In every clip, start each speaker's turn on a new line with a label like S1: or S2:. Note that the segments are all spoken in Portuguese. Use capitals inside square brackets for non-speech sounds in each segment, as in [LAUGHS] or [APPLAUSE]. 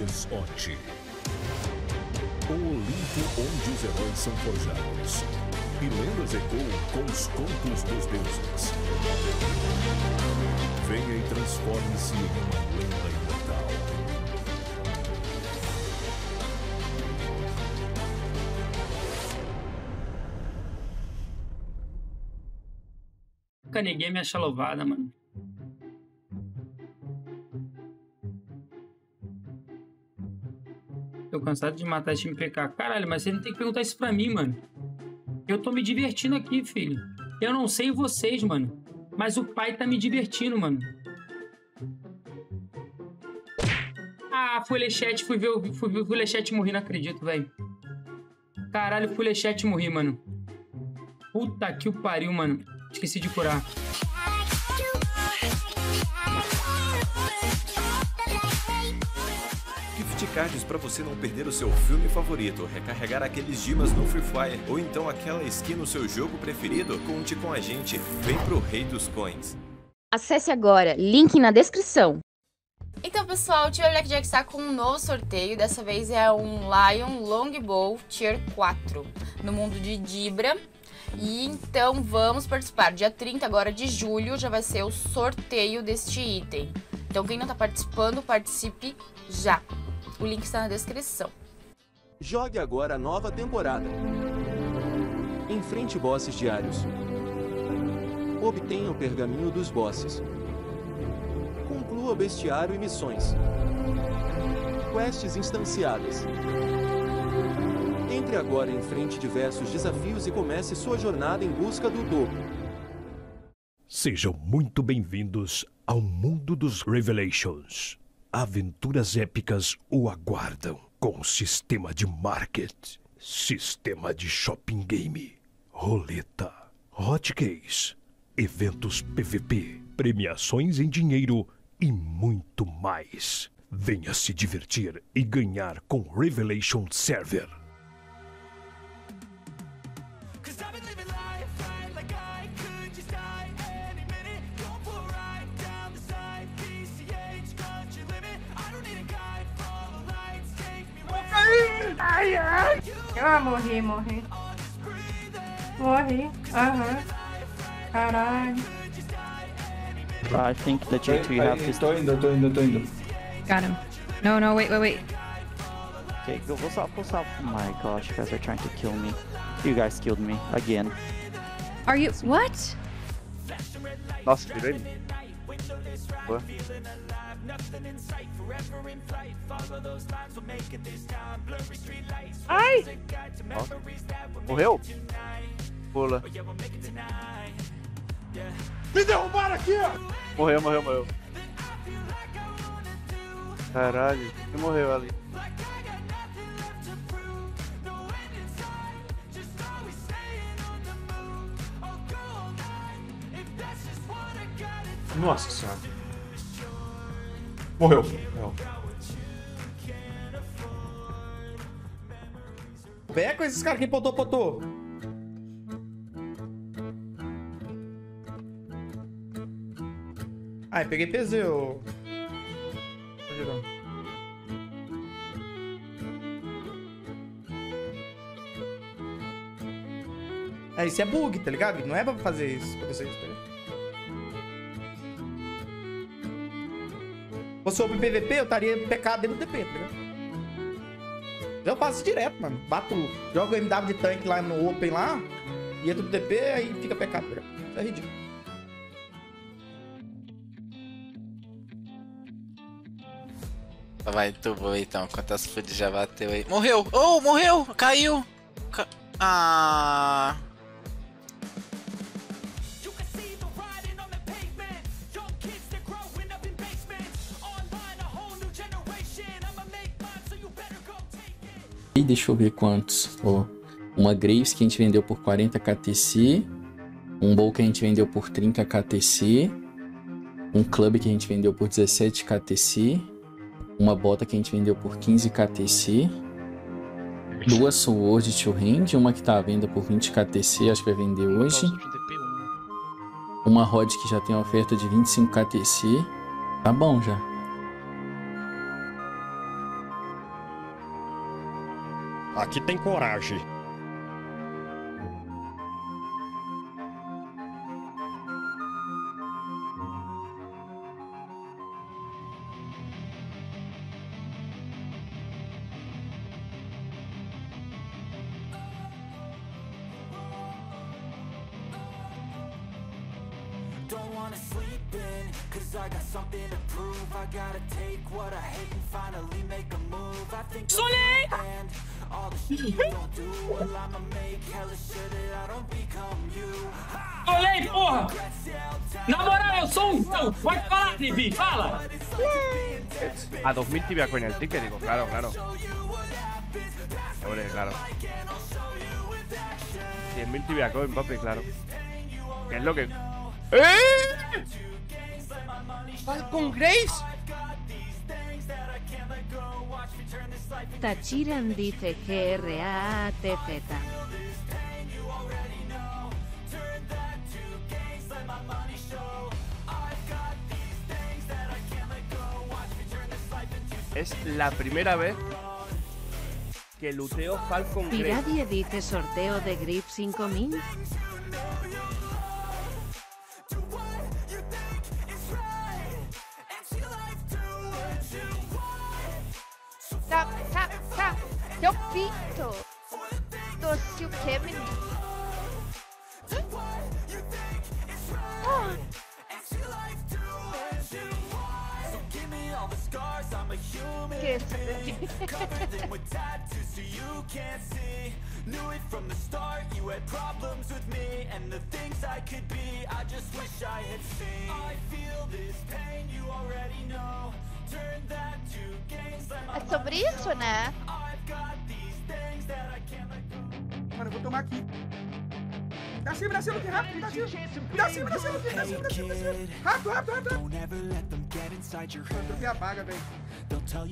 S1: Hades O Olimpo onde os heróis são forjados. E lendas ecoam com os contos dos deuses. Venha e transforme-se em uma lenda imortal.
S2: Nunca ninguém me acha louvada, mano. Tô cansado de matar esse time PK. Caralho, mas você não tem que perguntar isso pra mim, mano. Eu tô me divertindo aqui, filho. Eu não sei vocês, mano. Mas o pai tá me divertindo, mano. Ah, fui Lechete, fui ver, o- fui ver o Lechete morrer, não acredito, velho. Caralho, fui Lechete morrer, mano. Puta que o pariu, mano. Esqueci de curar.
S3: Cards para você não perder o seu filme favorito, recarregar aqueles dimas no Free Fire ou então aquela skin no seu jogo preferido? Conte com a gente. Vem pro Rei dos Coins.
S4: Acesse agora, link na descrição.
S5: Então, pessoal, o Tier Blackjack está com um novo sorteio. Dessa vez é um Lion Longbow Tier 4 no mundo de Dibra. E então vamos participar. Dia 30 agora de julho já vai ser o sorteio deste item. Então, quem não está participando, participe já. O link está na descrição.
S6: Jogue agora a nova temporada. Enfrente bosses diários. Obtenha o pergaminho dos bosses. Conclua bestiário e missões. Quests instanciadas. Entre agora em frente diversos desafios e comece sua jornada em busca do dobro.
S1: Sejam muito bem-vindos ao mundo dos Revelations. Aventuras épicas o aguardam com sistema de market, sistema de shopping game, roleta, hotcase, eventos PVP, premiações em dinheiro e muito mais. Venha se divertir e ganhar com Revelation Server.
S7: Ah, morri, morri. Morri. Aham. Caralho.
S8: I think that you two have to.
S9: Tô indo, tô indo, tô indo.
S7: Got him. No, no, wait, wait, wait.
S8: Okay, go. What's up? What's up? My gosh, you guys are trying to kill me. You guys killed me again.
S7: Are you. What?
S10: Nossa, virou ele. Boa.
S7: Ai!
S10: Ó. Morreu? Pula.
S9: Me derrubaram aqui, ó!
S10: Morreu, morreu, morreu. Caralho, ele morreu ali.
S9: Nossa senhora. Morreu. Morreu. Pega com esses caras que potou, potou. Ai, peguei PZ, ô. Girão. É, isso é bug, tá ligado? Não é pra fazer isso, isso, tá ligado? Fosse sobre PVP, eu estaria pecado dentro do TP, ligado? Eu faço direto, mano. Bato, jogo MW de tanque lá no Open lá, e entra no TP, aí fica pecado, ligado? Isso é ridículo.
S11: Vai, tu boa então. Quantas food já bateu aí? Morreu! Oh, morreu! Caiu! Ca- Ah.
S12: E deixa eu ver quantos. Ó, uma Graves que a gente vendeu por 40 KTC. Um Bowl que a gente vendeu por 30 KTC. Um Club que a gente vendeu por 17 KTC. Uma bota que a gente vendeu por 15 KTC. Duas Sword to Hand. Uma que tá à venda por 20 KTC, acho que vai vender hoje. Uma Rod que já tem oferta de 25 KTC. Tá bom já.
S13: Aqui tem coragem.
S14: Don't wanna sleep in, cause I got something to prove. I gotta take what I hate and finally make a move. I think and all the shit you don't do. Well, I'ma make hella sure that I don't become you.
S2: Olhei, porra! Na moral, eu sou um. Pode falar, Levi, fala!
S10: A 2000 tibiaco en el ticket, digo, claro, claro. Hombre, claro. 100.000 tibiaco en papi, claro. ¿Qué es lo que...? ¡Eh! ¡Falcon Grace!
S15: Tachiran dice G-R-A-T-Z.
S10: Es la primera vez que luteo Falcon Grace.
S15: Piradie dice sorteo de Grip 5000.
S16: Seu pinto. Doce o quê, menino? Ah. Que
S14: Covered them with tattoos [LAUGHS] so you can't see Knew it from the start, you had problems with me And the things I could be, I just wish I had seen I feel this pain, you already know Turn that to gains, let my
S16: É sobre isso, né?
S17: Mano, eu vou tomar aqui. Dá cima, dá cima, Luke, rápido, dá cima. Dá cima, dá cima, Luke, dá cima, dá cima, dá cima. Rápido, rápido, rápido.
S14: Your
S17: Eu troquei a vaga, velho.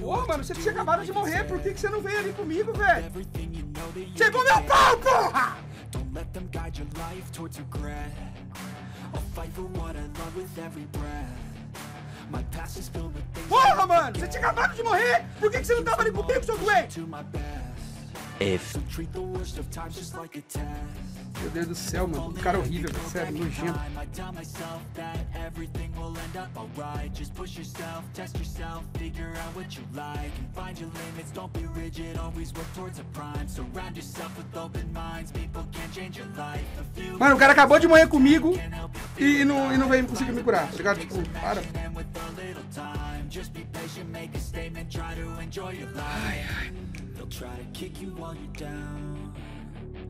S17: Pô,
S14: what
S17: mano, você tinha acabado de morrer, por que, que você não veio ali comigo, velho? Chegou meu pau, porra!
S14: I'll fight for what I love with every breath.
S17: Porra, mano, você tinha acabado de morrer! Por que, que você não tava ali comigo, seu doente?
S8: If
S17: Meu Deus do céu, mano. Que cara horrível, sério, nojento. Mano, o cara acabou de morrer comigo e, não, e não veio conseguir me curar, tá ligado? Tipo, para.
S14: and with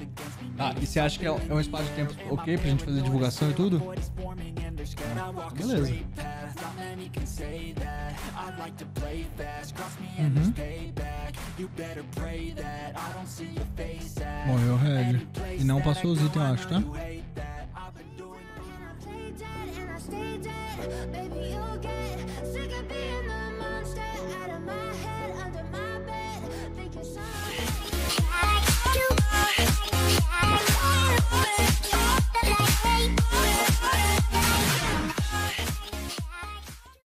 S14: Against me.
S18: Ah, e você acha que é é um espaço de tempo ok pra gente fazer divulgação e tudo? Ah, beleza
S14: you can say that. I like to play fast, cross me and uhum. there's payback. You better pray that I don't see your face at
S18: Morreu o Red E não passou os itens, eu acho, tá?
S19: Baby, you'll get sick of being the monster out of my head, under my bed, thinking something